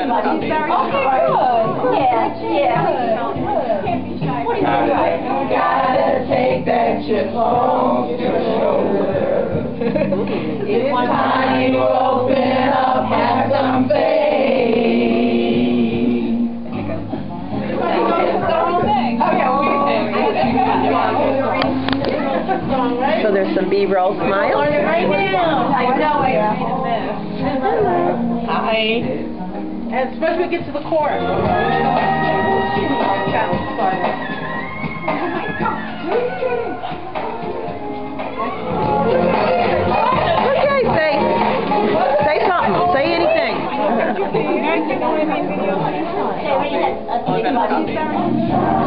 He's very Okay, good. Yeah, yeah. What are you doing? Gotta take that chip off your shoulder. It's time you open up, have some faith. So there's some B-roll smiles. Right now. I know, I Hi. And especially when we get to the chorus. Okay, say, say something, say anything. This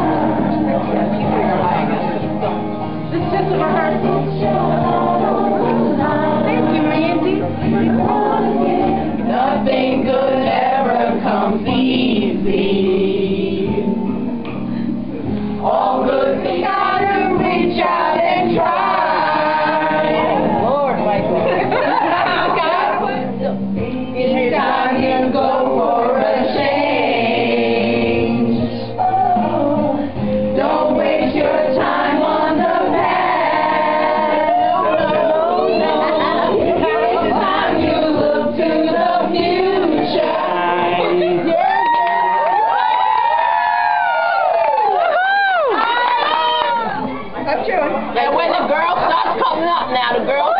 when the girl starts coming up now, the girl. Uh,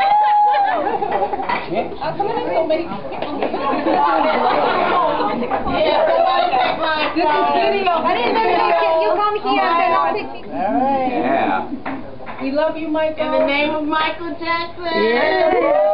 yeah, somebody take my This is video. I didn't know you can, you come here and then I'll pick me. Yeah. We love you, Michael. In the name of Michael Jackson. Yeah.